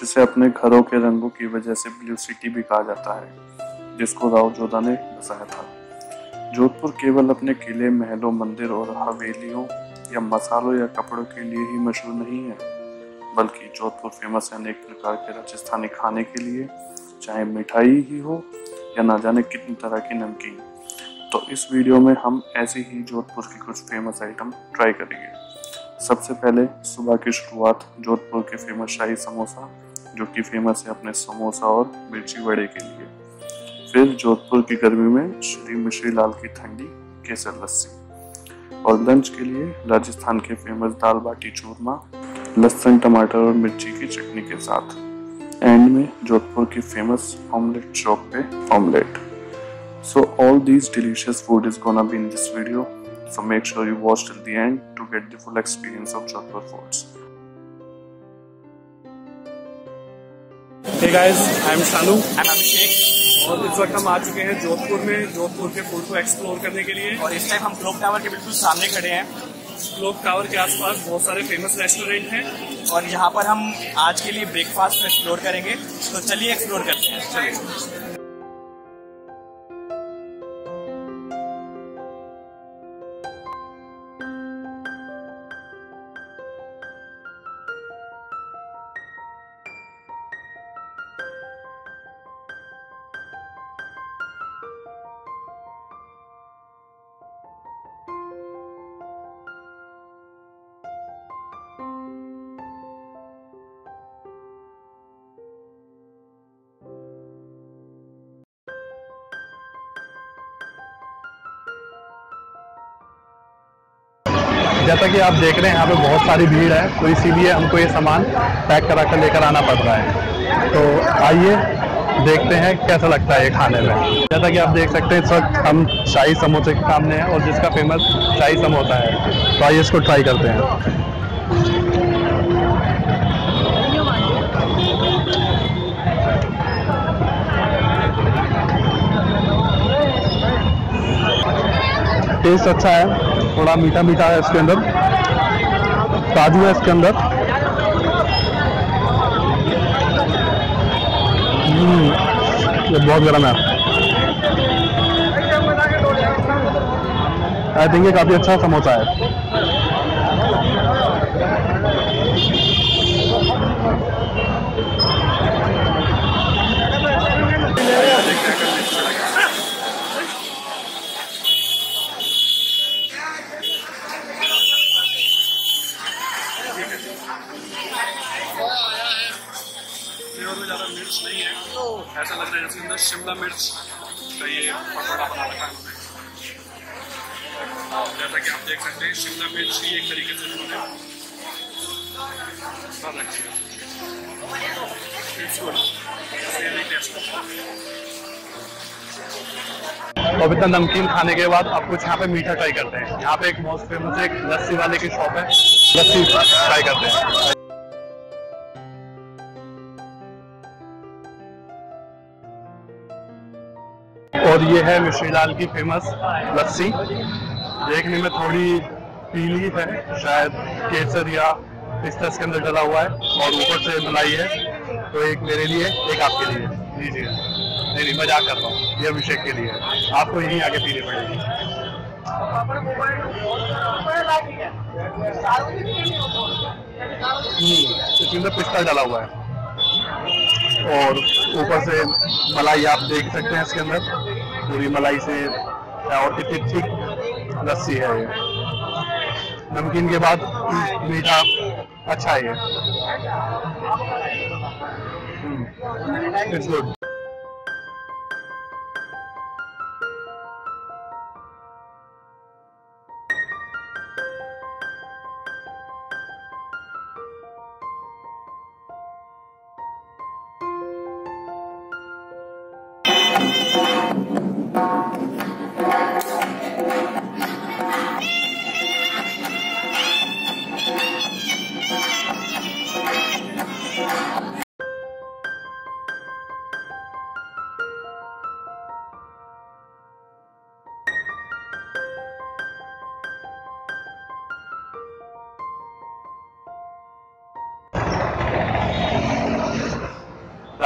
जिसे अपने घरों के रंगों की वजह से ब्लू सिटी भी कहा जाता है, जिसको राव जोधा ने बसाया था। जोधपुर केवल अपने किले, महलों, मंदिर और हवेलियों या मसालों या कपड़ों के लिए ही मशहूर नहीं है, बल्कि जोधपुर फ़ेमस है अनेक प्रकार के राजस्थानी खाने के लिए, चाहे मिठाई ही हो या ना जाने कितनी तरह की नमकीन। तो इस वीडियो में हम ऐसे ही जोधपुर की कुछ फ़ेमस आइटम ट्राई करेंगे। सबसे पहले सुबह की शुरुआत, जोधपुर के फ़ेमस शाही समोसा जो कि फ़ेमस है अपने समोसा और मिर्ची वड़े के लिए। फिर जोधपुर की गर्मी में श्री मिश्री लाल की ठंडी केसर लस्सी। और लंच के लिए राजस्थान के फ़ेमस दाल बाटी चूरमा, लहसुन, टमाटर और मिर्ची की चटनी के साथ। एंड में जोधपुर की फ़ेमस ऑमलेट शॉप पे omelette so all these delicious food is gonna be in this video So make sure you watch till the end to get the full experience of Jodhpur foods. Hey guys, I'm am Shanu. I am Abhishek. और इस वक्त हम आ चुके हैं जोधपुर में जोधपुर के food को explore करने के लिए। और इस टाइम हम क्लोक टावर के बिल्कुल सामने खड़े हैं। क्लोक टावर के आसपास बहुत सारे फ़ेमस रेस्टोरेंट हैं। और यहाँ पर हम आज के लिए ब्रेकफास्ट एक्सप्लोर करेंगे। तो चलिए एक्सप्लोर करते हैं। चलिए। जैसा कि आप देख रहे हैं, यहाँ पे बहुत सारी भीड़ है तो इसीलिए हमको ये सामान पैक करा कर लेकर आना पड़ रहा है। तो आइए, देखते हैं कैसा लगता है ये खाने में। जैसा कि आप देख सकते हैं, इस वक्त हम शाही समोसे के सामने हैं और जिसका फ़ेमस शाही समोसा है। तो आइए इसको ट्राई करते हैं। टेस्ट अच्छा है। थोड़ा मीठा मीठा है इसके अंदर। काजू है इसके अंदर। हम्म, ये बहुत गर्म है। आई थिंक ये काफ़ी अच्छा समोसा है। ऐसा लग रहा है इसके अंदर शिमला मिर्च का ये पकौड़ा बना रखा है। जैसा कि आप देख सकते हैं, शिमला मिर्च ही एक तरीके से उन्होंने तो अब इतना नमकीन खाने के बाद आप कुछ यहाँ पे मीठा ट्राई करते हैं। यहाँ पे एक मोस्ट फ़ेमस एक लस्सी वाले की शॉप है। लस्सी ट्राई करते हैं। और ये है मिश्री लाल की फ़ेमस लस्सी। देखने में थोड़ी पीली है शायद केसर या पिस्ता के अंदर डला हुआ है और ऊपर से मलाई है। तो एक मेरे लिए एक आपके लिए। लीजिए नहीं नहीं मज़ाक कर रहा हूँ। ये अभिषेक के लिए। आपको यहीं आके पीनी पड़ेगी। हम्म, अंदर पिस्ता डाला हुआ है। और ऊपर से मलाई आप देख सकते हैं इसके अंदर। पूरी मलाई से, और कितनी थिक लस्सी है ये नमकीन के बाद मीठा अच्छा है हम्म,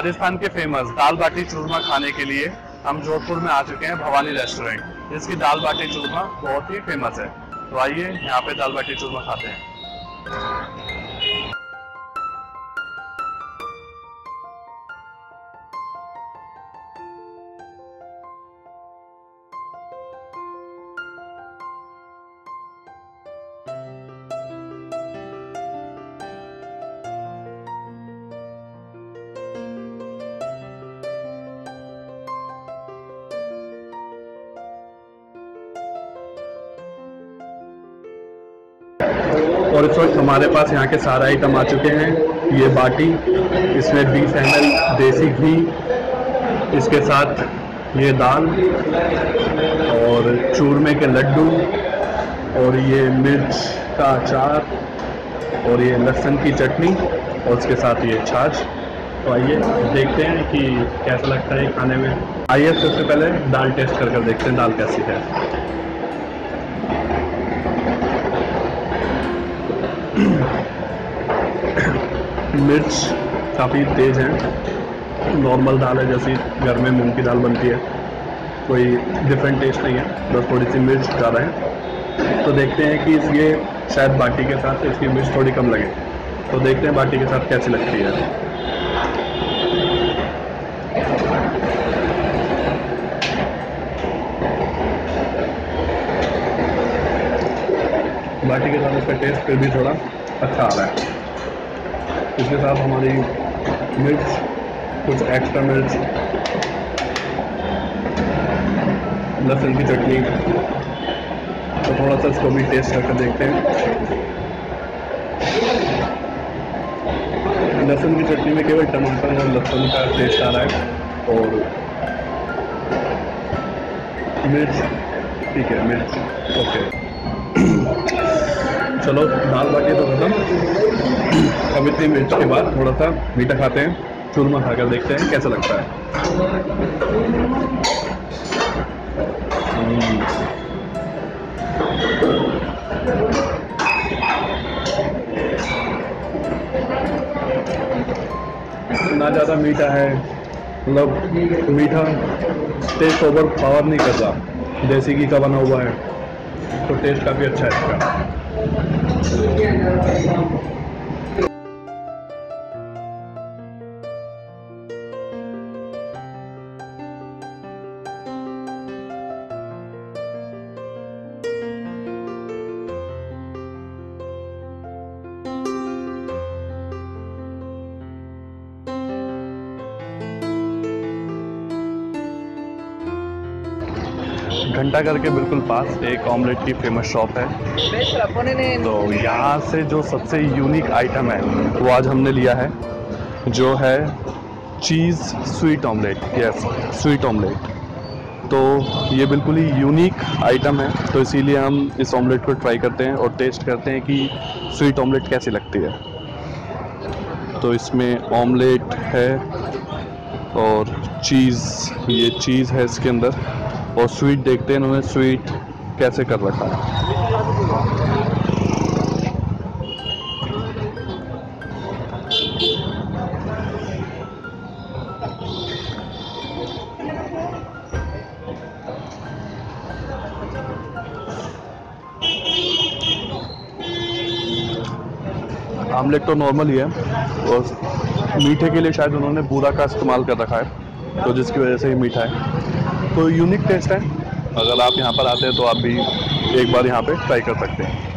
राजस्थान के फ़ेमस दाल बाटी चूरमा खाने के लिए हम जोधपुर में आ चुके हैं भवानी रेस्टोरेंट जिसकी दाल बाटी चूरमा बहुत ही फ़ेमस है। तो आइए, यहाँ पे दाल बाटी चूरमा खाते हैं। और इस वक्त हमारे पास यहाँ के सारे आइटम आ चुके हैं। ये बाटी, इसमें 20 एम देसी घी, इसके साथ ये दाल और चूरमे के लड्डू और ये मिर्च का अचार और ये लहसुन की चटनी और उसके साथ ये छाछ। तो आइए देखते हैं कि कैसा लगता है खाने में। आइए सबसे पहले दाल टेस्ट कर कर देखते हैं दाल कैसी है। मिर्च काफ़ी तेज़ है। नॉर्मल दाल है जैसी घर में मूंग की दाल बनती है। कोई डिफरेंट टेस्ट नहीं है, बस थोड़ी सी मिर्च ज़्यादा है। तो देखते हैं कि ये शायद बाटी के साथ इसकी मिर्च थोड़ी कम लगे। तो देखते हैं बाटी के साथ कैसी लगती है। बाटी के साथ इसका टेस्ट फिर भी थोड़ा अच्छा आ रहा है। इसके साथ हमारी मिर्च, कुछ एक्स्ट्रा मिर्च, लहसुन की चटनी तो थोड़ा सा इसको भी टेस्ट करके देखते हैं। लहसुन की चटनी में केवल टमाटर और लहसुन का टेस्ट आ रहा है और मिर्च, ठीक है, मिर्च ओके चलो, दाल बाटी तो खत्म। अब इतनी मिर्च के बाद थोड़ा सा मीठा खाते हैं। चूरमा खाकर देखते हैं कैसा लगता है। ना ज़्यादा मीठा है। मतलब मीठा टेस्ट ओवर पावर नहीं कर रहा। देसी घी का बना हुआ है तो टेस्ट काफ़ी अच्छा है इसका। 出现的 घंटा घर के बिल्कुल पास एक ऑमलेट की फ़ेमस शॉप है। तो यहाँ से जो सबसे यूनिक आइटम है, वो आज हमने लिया है, जो है cheese sweet omelette yes sweet omelette तो ये बिल्कुल ही यूनिक आइटम है। तो इसीलिए हम इस ऑमलेट को ट्राई करते हैं और टेस्ट करते हैं कि स्वीट ऑमलेट कैसी लगती है। तो इसमें ऑमलेट है और चीज़ ये चीज़ है इसके अंदर। और स्वीट देखते हैं इन्होंने स्वीट कैसे कर रखा है। आमलेट तो नॉर्मल ही है, और मीठे के लिए शायद उन्होंने बूरा का इस्तेमाल कर रखा है तो जिसकी वजह से ही मीठा है। तो यूनिक टेस्ट है? अगर आप यहाँ पर आते हैं तो आप भी एक बार यहाँ पे ट्राई कर सकते हैं।